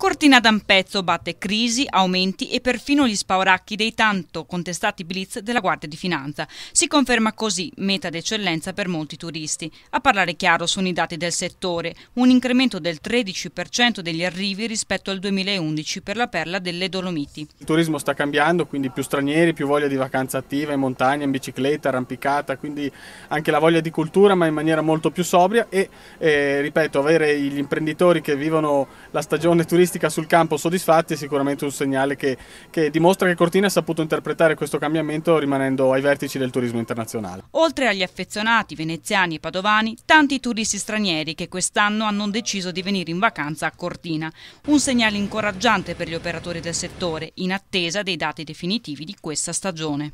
Cortina d'Ampezzo batte crisi, aumenti e perfino gli spauracchi dei tanto contestati blitz della Guardia di Finanza. Si conferma così meta d'eccellenza per molti turisti. A parlare chiaro sono i dati del settore, un incremento del 13% degli arrivi rispetto al 2011 per la perla delle Dolomiti. Il turismo sta cambiando, quindi più stranieri, più voglia di vacanza attiva in montagna, in bicicletta, arrampicata, quindi anche la voglia di cultura ma in maniera molto più sobria e eh, ripeto, avere gli imprenditori che vivono la stagione turistica turistica sul campo soddisfatti è sicuramente un segnale che, che dimostra che Cortina ha saputo interpretare questo cambiamento rimanendo ai vertici del turismo internazionale. Oltre agli affezionati veneziani e padovani, tanti turisti stranieri che quest'anno hanno deciso di venire in vacanza a Cortina. Un segnale incoraggiante per gli operatori del settore, in attesa dei dati definitivi di questa stagione.